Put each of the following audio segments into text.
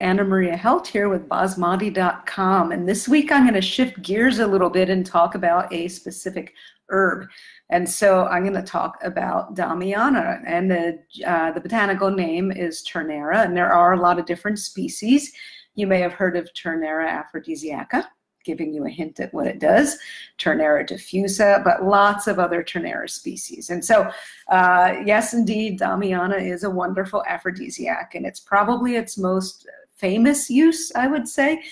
Anna Marija Helt here with Osadha.com. And this week I'm going to shift gears a little bit and talk about a specific herb. And so I'm going to talk about Damiana. And the, uh, the botanical name is Turnera. And there are a lot of different species. You may have heard of Turnera aphrodisiaca giving you a hint at what it does, Turnera diffusa, but lots of other Turnera species. And so, uh, yes, indeed, Damiana is a wonderful aphrodisiac, and it's probably its most famous use, I would say.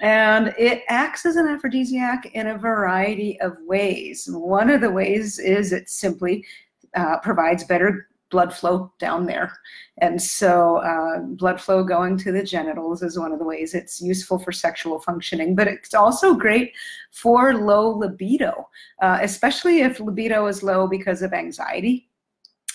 And it acts as an aphrodisiac in a variety of ways. One of the ways is it simply uh, provides better blood flow down there. And so uh, blood flow going to the genitals is one of the ways it's useful for sexual functioning, but it's also great for low libido, uh, especially if libido is low because of anxiety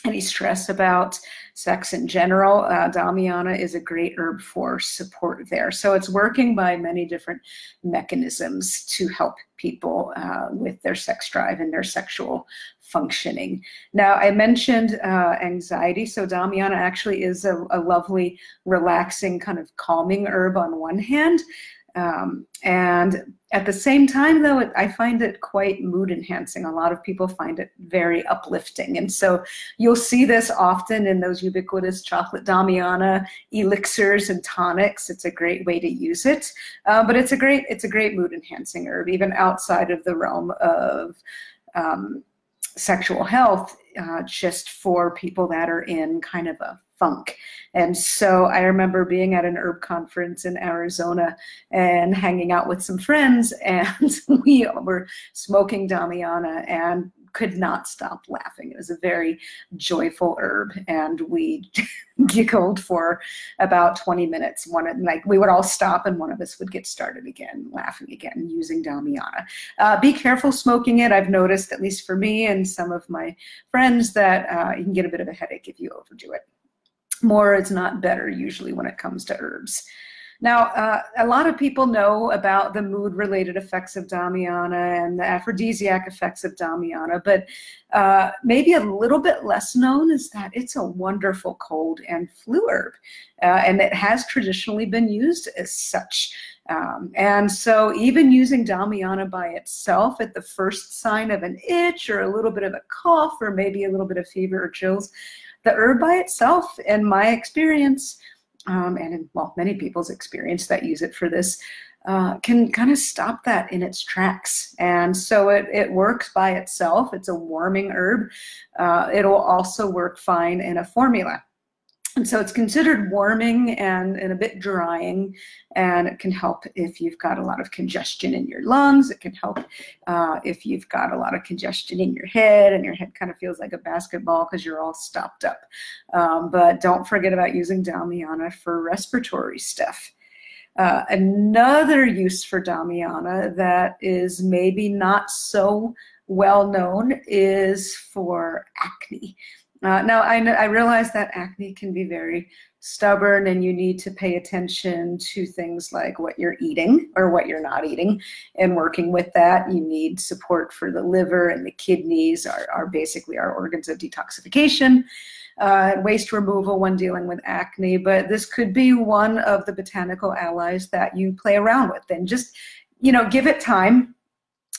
any stress about sex in general, uh, Damiana is a great herb for support there. So it's working by many different mechanisms to help people uh, with their sex drive and their sexual functioning. Now, I mentioned uh, anxiety. So Damiana actually is a, a lovely, relaxing, kind of calming herb on one hand. Um, and at the same time, though, it, I find it quite mood enhancing. A lot of people find it very uplifting. And so you'll see this often in those ubiquitous chocolate Damiana elixirs and tonics. It's a great way to use it. Uh, but it's a great, it's a great mood enhancing herb, even outside of the realm of um, sexual health, uh, just for people that are in kind of a funk. And so I remember being at an herb conference in Arizona and hanging out with some friends, and we were smoking Damiana and could not stop laughing. It was a very joyful herb, and we giggled for about 20 minutes. One like we would all stop, and one of us would get started again, laughing again, using Damiana. Uh, be careful smoking it. I've noticed, at least for me and some of my friends, that uh, you can get a bit of a headache if you overdo it more is not better usually when it comes to herbs. Now, uh, a lot of people know about the mood related effects of Damiana and the aphrodisiac effects of Damiana, but uh, maybe a little bit less known is that it's a wonderful cold and flu herb, uh, and it has traditionally been used as such. Um, and so, even using Damiana by itself at the first sign of an itch or a little bit of a cough or maybe a little bit of fever or chills, the herb by itself, in my experience, um, and in well, many people's experience that use it for this, uh, can kind of stop that in its tracks. And so it, it works by itself. It's a warming herb. Uh, it'll also work fine in a formula. And so it's considered warming and, and a bit drying, and it can help if you've got a lot of congestion in your lungs. It can help uh, if you've got a lot of congestion in your head and your head kind of feels like a basketball because you're all stopped up. Um, but don't forget about using Damiana for respiratory stuff. Uh, another use for Damiana that is maybe not so well known is for acne. Uh, now, I, I realize that acne can be very stubborn and you need to pay attention to things like what you're eating or what you're not eating. And working with that, you need support for the liver and the kidneys are, are basically our organs of detoxification. Uh, waste removal when dealing with acne, but this could be one of the botanical allies that you play around with and just, you know, give it time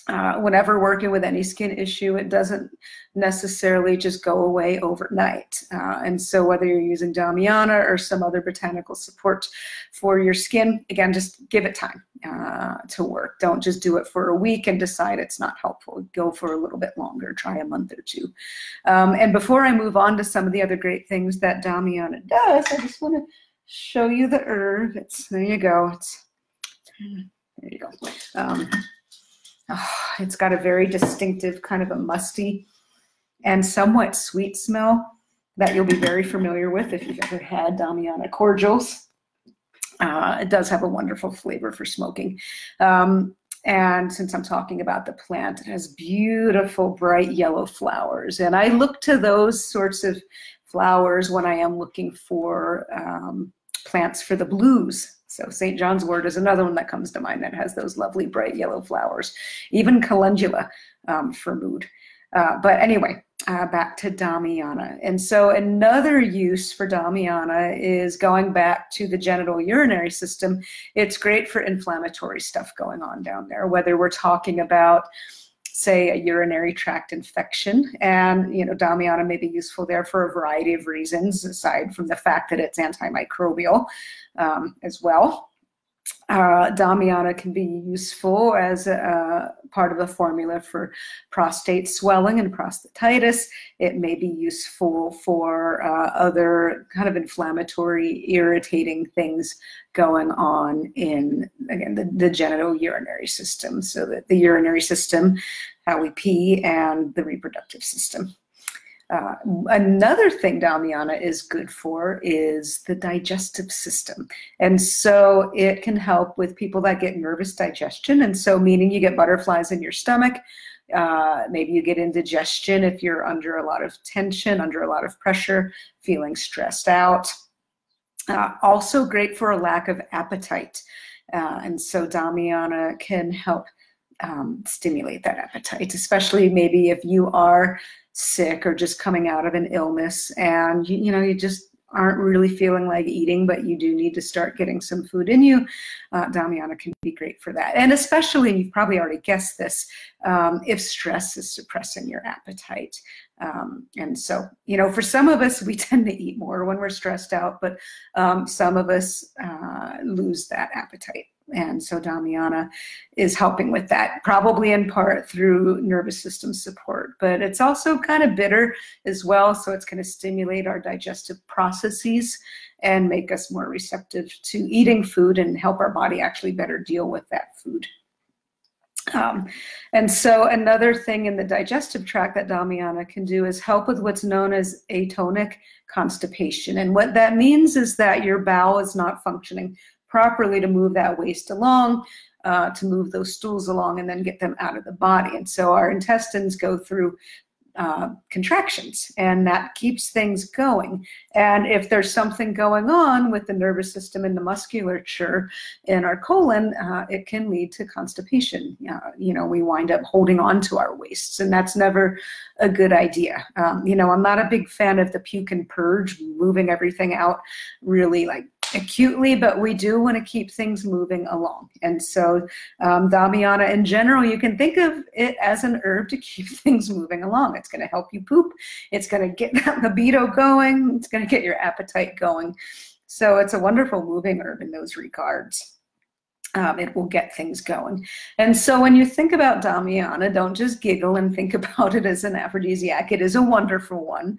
uh, whenever working with any skin issue, it doesn't necessarily just go away overnight. Uh, and so whether you're using Damiana or some other botanical support for your skin, again, just give it time uh, to work. Don't just do it for a week and decide it's not helpful. Go for a little bit longer, try a month or two. Um, and before I move on to some of the other great things that Damiana does, I just want to show you the herb. It's, there you go. It's, there you go. Um, Oh, it's got a very distinctive kind of a musty and somewhat sweet smell that you'll be very familiar with if you've ever had Damiana cordials. Uh, it does have a wonderful flavor for smoking. Um, and since I'm talking about the plant, it has beautiful bright yellow flowers. And I look to those sorts of flowers when I am looking for um, plants for the blues so St. John's wort is another one that comes to mind that has those lovely bright yellow flowers. Even calendula um, for mood. Uh, but anyway, uh, back to Damiana. And so another use for Damiana is going back to the genital urinary system. It's great for inflammatory stuff going on down there, whether we're talking about say a urinary tract infection. And you know damiana may be useful there for a variety of reasons aside from the fact that it's antimicrobial um, as well uh, Damiana can be useful as a, a, part of a formula for prostate swelling and prostatitis. It may be useful for uh, other kind of inflammatory, irritating things going on in, again, the, the genital urinary system. So that the urinary system, how we pee, and the reproductive system. Uh, another thing Damiana is good for is the digestive system. And so it can help with people that get nervous digestion. And so, meaning you get butterflies in your stomach. Uh, maybe you get indigestion if you're under a lot of tension, under a lot of pressure, feeling stressed out. Uh, also, great for a lack of appetite. Uh, and so, Damiana can help um, stimulate that appetite, especially maybe if you are sick or just coming out of an illness and you, you know you just aren't really feeling like eating, but you do need to start getting some food in you, uh, Damiana can be great for that. And especially, you've probably already guessed this, um, if stress is suppressing your appetite. Um, and so, you know, for some of us, we tend to eat more when we're stressed out, but um, some of us uh, lose that appetite. And so Damiana is helping with that, probably in part through nervous system support, but it's also kind of bitter as well. So it's going to stimulate our digestive processes and make us more receptive to eating food and help our body actually better deal with that food. Um, and so another thing in the digestive tract that Damiana can do is help with what's known as atonic constipation. And what that means is that your bowel is not functioning properly to move that waste along, uh, to move those stools along and then get them out of the body. And so our intestines go through uh, contractions and that keeps things going. And if there's something going on with the nervous system and the musculature in our colon, uh, it can lead to constipation. Uh, you know, we wind up holding on to our wastes, and that's never a good idea. Um, you know, I'm not a big fan of the puke and purge, moving everything out really like acutely, but we do want to keep things moving along. And so um, Damiana in general, you can think of it as an herb to keep things moving along. It's going to help you poop. It's going to get that libido going. It's going to get your appetite going. So it's a wonderful moving herb in those regards. Um, it will get things going. And so when you think about Damiana, don't just giggle and think about it as an aphrodisiac. It is a wonderful one.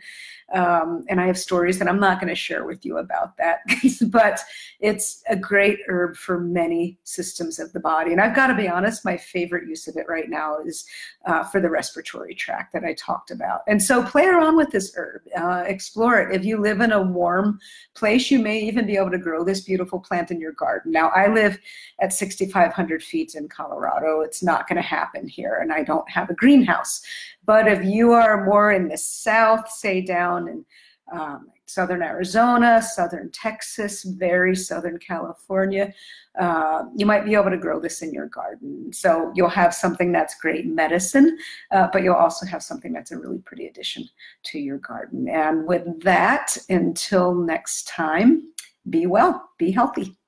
Um, and I have stories that I'm not going to share with you about that, but it's a great herb for many systems of the body. And I've got to be honest, my favorite use of it right now is uh, for the respiratory tract that I talked about. And so play around with this herb, uh, explore it. If you live in a warm place, you may even be able to grow this beautiful plant in your garden. Now, I live at 6,500 feet in Colorado. It's not going to happen here, and I don't have a greenhouse. But if you are more in the south, say down in um, southern Arizona, southern Texas, very southern California, uh, you might be able to grow this in your garden. So you'll have something that's great medicine, uh, but you'll also have something that's a really pretty addition to your garden. And with that, until next time, be well, be healthy.